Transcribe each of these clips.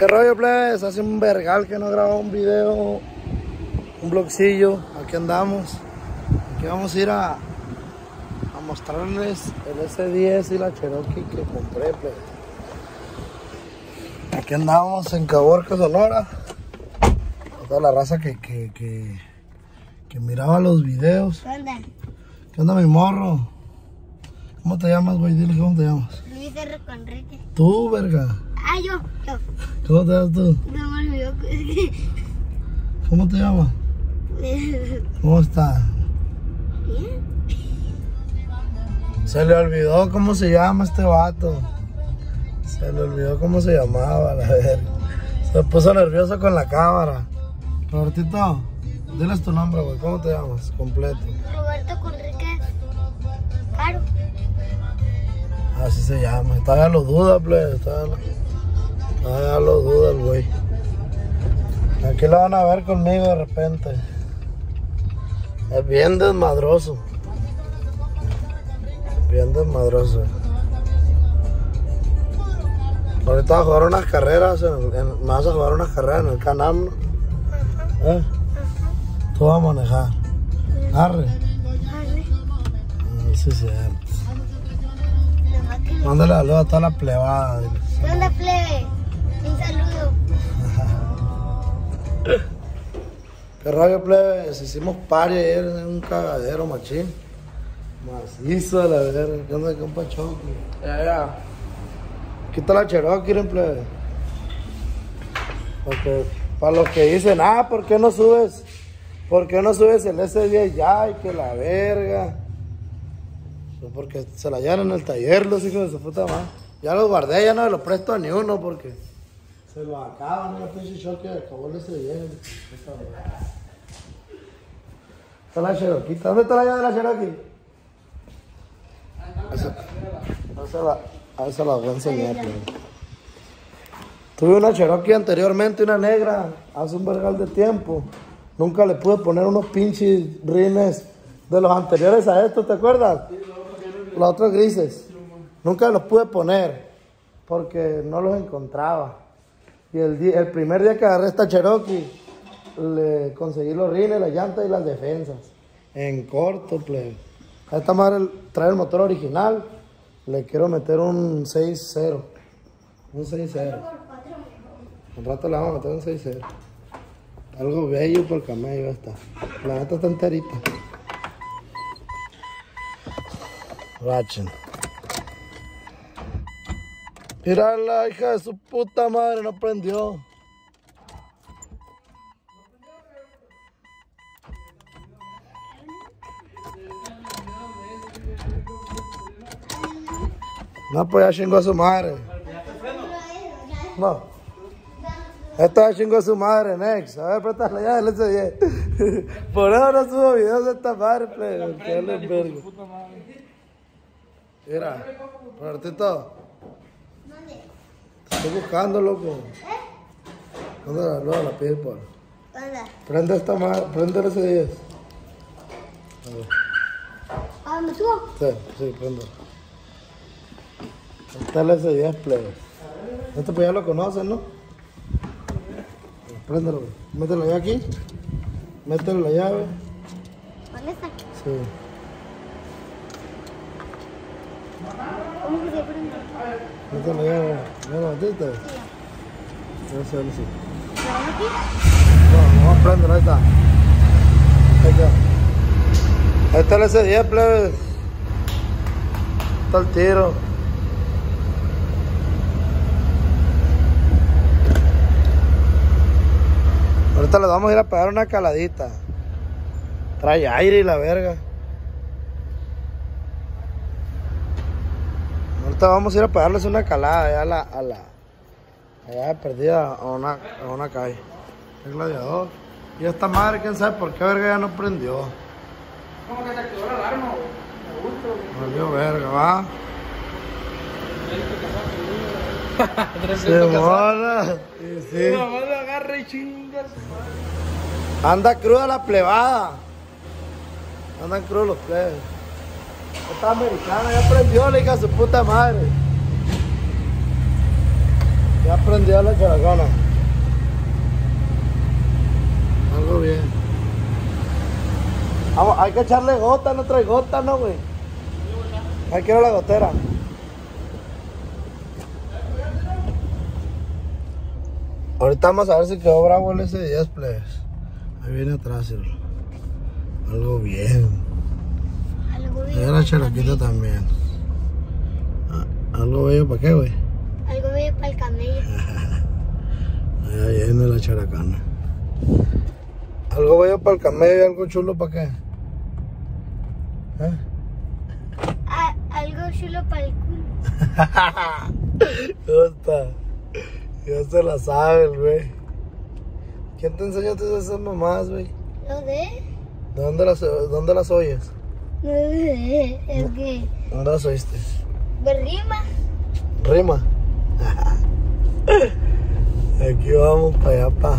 ¿Qué rollo, plebes? Hace un vergal que no grababa un video, un blogcillo. Aquí andamos. Aquí vamos a ir a, a mostrarles el S10 y la Cherokee que compré, plebes. Aquí andamos en Caborca, Sonora. Toda la raza que, que, que, que miraba los videos. ¿Qué onda? ¿Qué onda, mi morro? ¿Cómo te llamas, güey? Dile cómo te llamas. Luis R. Conrique. Tú, verga. Ah, yo, yo. ¿Cómo te llamas tú? No me olvidó. ¿Cómo te llamas? ¿Cómo estás? Bien. Se le olvidó cómo se llama este vato. Se le olvidó cómo se llamaba, la verga. Se puso nervioso con la cámara. Robertito, diles tu nombre, güey. ¿Cómo te llamas? Completo. Roberto Conrique. Caro. Así se llama. Todavía lo duda, plebe. Todavía, todavía lo duda el güey. Aquí lo van a ver conmigo de repente. Es bien desmadroso. Bien desmadroso. Ahorita voy a jugar unas carreras. En, en- me vas a jugar unas carreras en el Canam, ¿no? ¿Eh? Tú vas a manejar. Arre. Arre. Mm, Sí, no. Mándale saludos a toda la plebada. diles. ¿Qué onda, plebe? Un saludo. ¿Qué rollo, plebes? Hicimos party ayer en un cagadero, machín. Macizo, la verga. ¿Qué onda, compa Choco? Ya, ya. Quita la Cherokee, en plebe. Porque, para los que dicen, ah, ¿por qué no subes? ¿Por qué no subes el S10 ya? Y que la verga. Pues porque se la llevan en el taller los hijos de su puta madre. Ya los guardé, ya no me los presto a ni uno porque se los acaban, ¿no? Pinche short que acabó el S10. Esta verga. Está la Cherokee. ¿Dónde está la llave de la Cherokee? A esa la voy a enseñar. Tuve una Cherokee anteriormente, una negra, hace un vergal de tiempo. Nunca le pude poner unos pinches rines de los anteriores a estos, ¿te acuerdas? Los otros grises. Nunca los pude poner porque no los encontraba. Y el, el primer día que agarré esta Cherokee, le conseguí los rines, las llantas y las defensas. En corto, plebe. A esta madre trae el motor original. Le quiero meter un 6.0. Un 6.0. Un rato le vamos a meter un 6.0. Algo bello por el camello esta. La neta está enterita. Rachen. Mira la hija de su puta madre, no prendió. No, pues ya chingó a su madre. No. Esta ya chingó a su madre, next. A ver, préstale ya el S10. Por eso no subo videos de esta madre, plebe. Que vale verga. Mira, Robertito. Estoy buscando, loco. ¿Dónde la la? ¿Dónde? Prende esta madre, prende el S10. Ah, ¿me subo? Sí, sí, prende. Está el S10, plebe. Este pues ya lo conocen, ¿no? Préndelo. Mételo ya aquí. Mételo la llave. ¿Dónde está? Sí. ¿Cómo que se prende? Mételo la llave. ¿Ya lo metiste? Ya sé, sí. ¿La ven aquí? No, vamos a prender, ahí está. Ahí está. Ahí está el S10, plebe. Está el tiro. Ahorita le vamos a ir a pegar una caladita. Trae aire y la verga. Ahorita vamos a ir a pegarles una calada allá a la, a la allá perdida a una, a una calle. El gladiador. Y esta madre, quién sabe por qué verga ya no prendió. Como que se activó la alarma, güey. Me gusta, verga, va. Se 300 mola. Sí, sí. Agarra y chingas. Anda cruda la plebada. Andan crudos los plebes. Esta americana ya prendió, le hija su puta madre. Ya prendió la characana. Algo bien. Vamos, hay que echarle gota, no trae gota, ¿no, güey? Hay que ir a la gotera. Ahorita vamos a ver si quedó bravo el S10, plebes. Ahí viene atrás, Algo bien. La charaquita también. Ah, Algo bello para qué, güey. Algo bello para el camello. Ahí viene la characana. Algo bello para el camello y algo chulo para qué. ¿Eh? Algo chulo para el culo. ¿Cómo está? Ya se la sabe, el güey. ¿Quién te enseñó todas esas mamás, güey? Sé. ¿De dónde las, dónde las oyes? Es que. ¿Dónde oíste? Rima. Rima. Aquí vamos para allá, pa.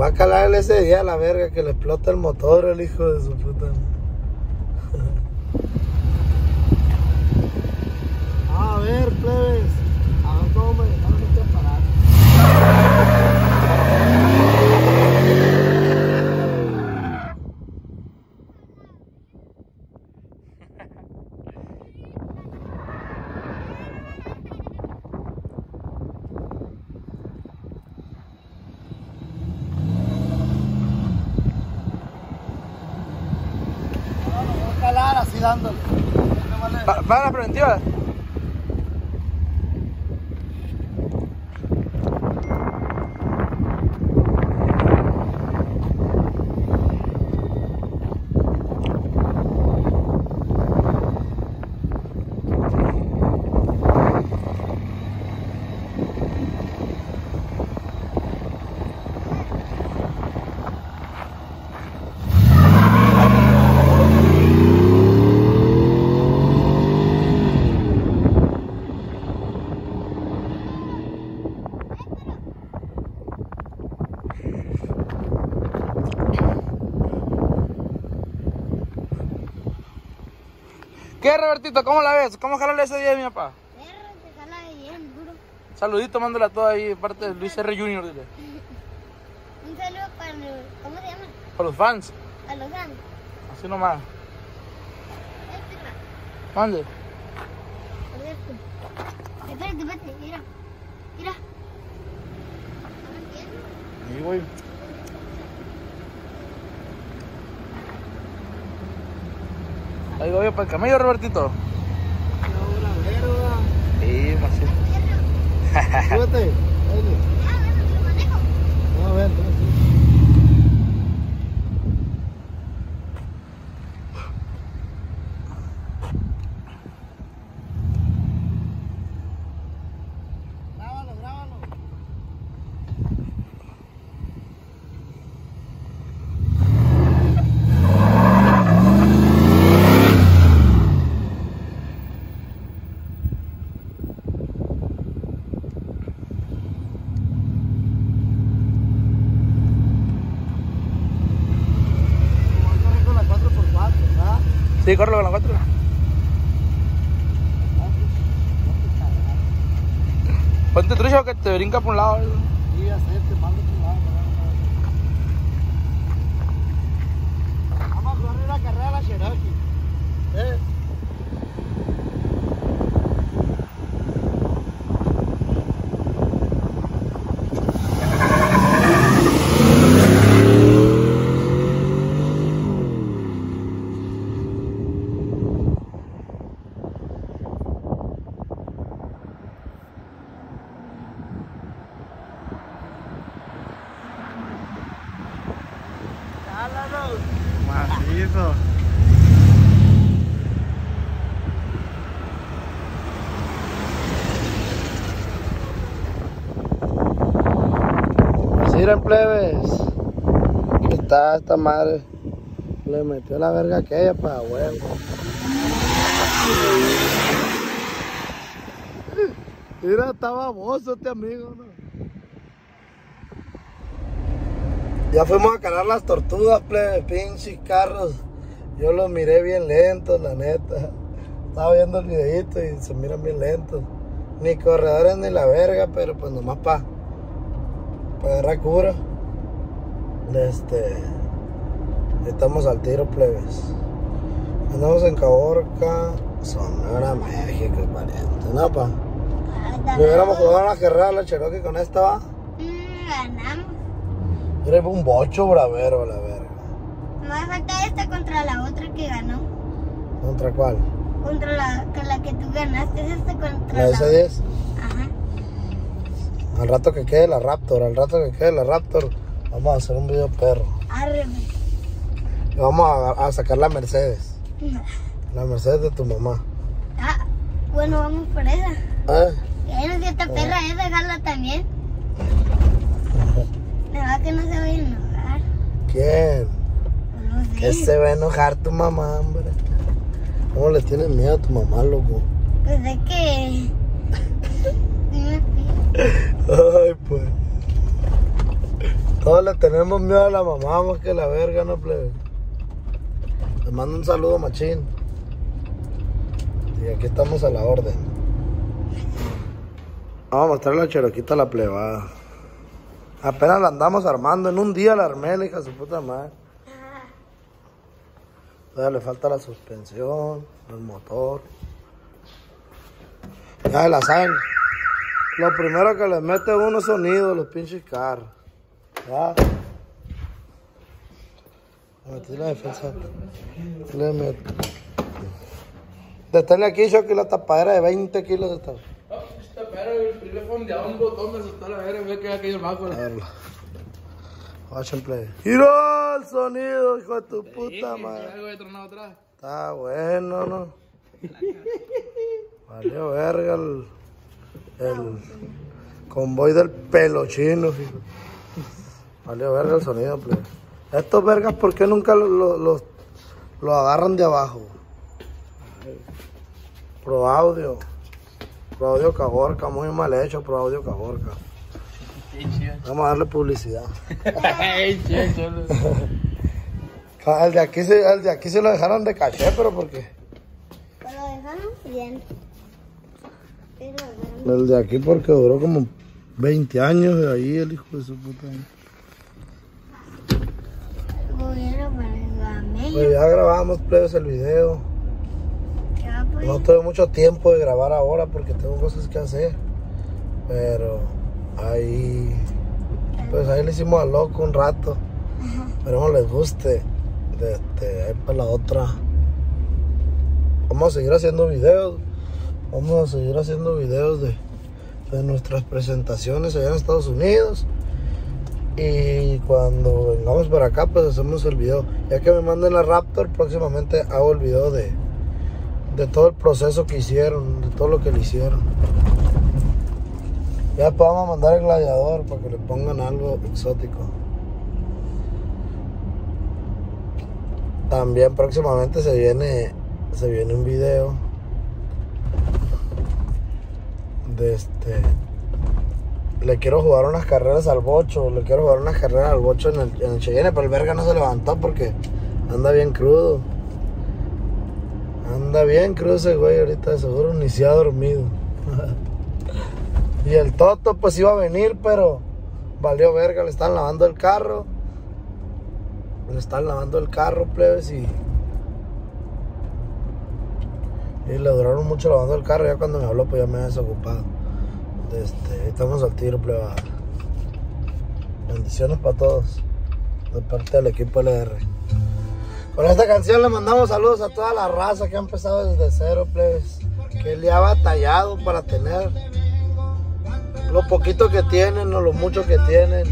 Va a calar ese día a la verga que le explota el motor el hijo de su puta. a ver, plebes. A ver cómo me dejaron aquí a parar. Voy a calar así dándole. ¿Va a la preventiva? ¿Qué, Robertito? ¿Cómo la ves? ¿Cómo jalarle ese día, mi papá? Bien duro. Saludito, mándala toda ahí, de parte de Luis R. Jr., dile. Un saludo para. el- ¿Cómo se llama? Para los fans, A los grandes. así nomás. Este. Mande. Espérate, espérate, mira. Mira. Ahí voy. Ahí voy para el camello, Robertito. Sí, así. Súbete. Dale. Ah, bueno, te lo manejo. A ver, Grábalo, grábalo. con la 4x4, ¿verdad? Sí, córrelo con la cuatro. Ponte trucho que te brinca por un lado. Sí, ya sé, te mando tu lado. Vamos a correr la carrera a la Cherokee. ¿Eh? Macizo. Eran plebes. Está esta madre. Le metió la verga aquella para huevo. Mira, está baboso este amigo. Ya fuimos a calar las tortugas, plebe, pinches carros. Yo los miré bien lentos, la neta. Estaba viendo el videito y se miran bien lentos. Ni corredores ni la verga, pero pues nomás pa, pa agarrar cura. Este. Estamos al tiro, plebes. Andamos en Caborca, Sonora, México, pariente. No, pa. Le hubiéramos jugado una carrera la Cherokee con esta, va. Mm, ganamos. Era un bocho bravero, la verga. Me falta esta contra la otra que ganó. ¿Contra cuál? Contra la, con la que tú ganaste. Es esta contra La la. S10. Ajá. Al rato que quede la Raptor, al rato que quede la Raptor, vamos a hacer un video perro. Arre. Y vamos a, a sacar la Mercedes. La Mercedes de tu mamá. Ah, bueno, vamos por esa. ¿Eh? Bueno, si esta perra es dejarla también. Nada que no se vaya a enojar. ¿Quién? No sé. Que se va a enojar tu mamá, hombre. ¿Cómo le tienes miedo a tu mamá, loco? Pues es que. Ay, pues. Todos le tenemos miedo a la mamá más que la verga, ¿no, plebe? Le mando un saludo, machín. Y aquí estamos a la orden. Vamos a mostrar la cheroquita a la plebada. Apenas la andamos armando. En un día la armé, la hija de su puta madre. Todavía le falta la suspensión, el motor. Ya la saben. Lo primero que le mete uno es sonido, los pinches carros. Ya. Metí la defensa. Le meto. Deténle aquí, yo que la tapadera de 20 kilos de esta. Esta perra, el primer fondeado, un botón me asustó la verga, ve que aquí abajo. A verla. Watch and play. ¡Giro el sonido, hijo de tu puta madre! Algo de tronado atrás. Está bueno, ¿no? Valió verga el, el convoy del pelo chino, fijo. Valió verga el sonido, plebe. Estos vergas, ¿por qué nunca lo, lo, lo- lo agarran de abajo? Pro audio. Pro audio Caborca, muy mal hecho, Pro audio Caborca. Vamos a darle publicidad. El de aquí se, el de aquí se lo dejaron de caché, pero ¿por qué? Pero lo dejaron bien. El de aquí porque duró como 20 años de ahí el hijo de su puta. Pues ya grabamos plebes el video. Pues. No tuve mucho tiempo de grabar ahora porque tengo cosas que hacer. Pero ahí pues ahí le hicimos a loco un rato. Esperemos les guste. De, este, ahí para la otra. Vamos a seguir haciendo videos. Vamos a seguir haciendo videos de, de nuestras presentaciones allá en Estados Unidos. Y cuando vengamos para acá, pues hacemos el video. Ya que me manden la Raptor, próximamente hago el video de, de todo el proceso que hicieron, de todo lo que le hicieron. Ya después vamos a mandar el gladiador para que le pongan algo exótico. También próximamente se viene se viene un video de este le quiero jugar unas carreras al bocho, le quiero jugar unas carreras al bocho en el, en el Cheyenne, pero el verga no se levantó porque anda bien crudo. Anda bien crudo ese güey ahorita, de seguro ni se ha dormido. y el Toto pues iba a venir, pero valió verga, le están lavando el carro. Le están lavando el carro, plebes, y... Y le duraron mucho lavando el carro, ya cuando me habló pues ya me había desocupado. Este, estamos al tiro, plebada. Bendiciones para todos. De parte del equipo LR. Con esta canción le mandamos saludos a toda la raza que ha empezado desde cero, plebes. Que le ha batallado para tener lo poquito que tienen o lo mucho que tienen.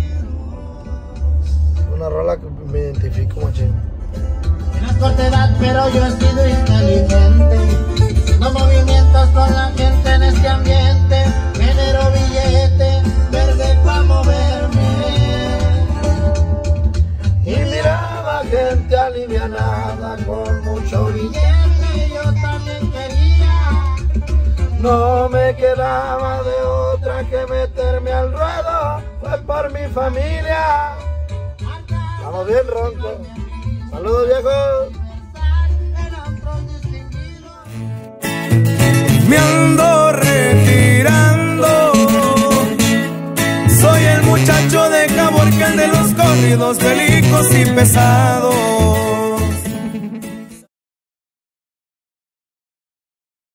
Una rola que me identifico machín. Corta edad, pero yo he sido inteligente. No movimientos con la gente en este ambiente. Genero billete, verde pa' moverme. Y miraba gente alivianada con mucho. Billete yo también quería. No me quedaba de otra que meterme al ruedo. Fue por mi familia. Vamos bien, ronco. Saludos viejos. Me ando retirando. Soy el muchacho de Caborcal de los corridos belicos y pesados.